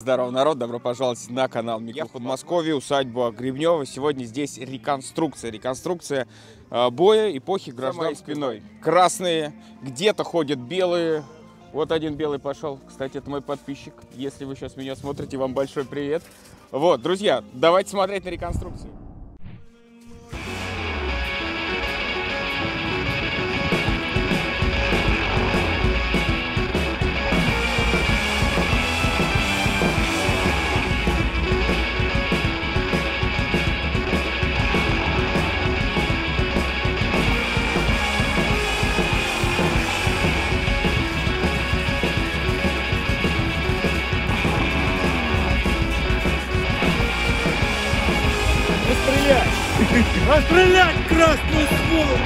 Здорово, народ, добро пожаловать на канал в Подмосковье, усадьба Гребнева. Сегодня здесь реконструкция. Реконструкция э, боя эпохи гражданской спиной. Красные, где-то ходят белые. Вот один белый пошел. Кстати, это мой подписчик. Если вы сейчас меня смотрите, вам большой привет. Вот, друзья, давайте смотреть на реконструкцию. Расстрелять! Красную сволочь!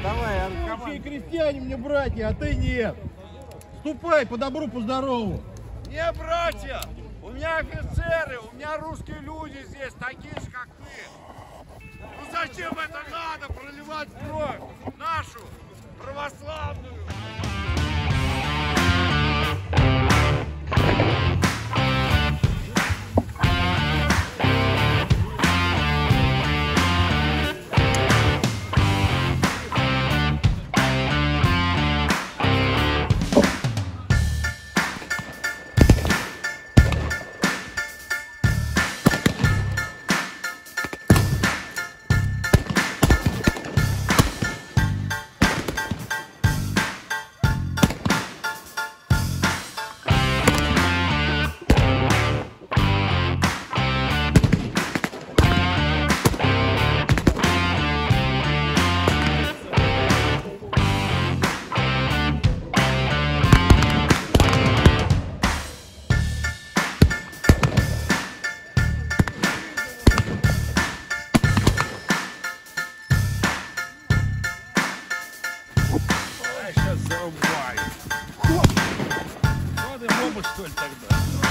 Давай, Рабочие крестьяне мне братья, а ты нет. Ступай по добру, по здорову. Не, братья! У меня офицеры, у меня русские люди здесь, такие же, как вы. Ну зачем это надо, проливать кровь нашу, православную? что ли, тогда?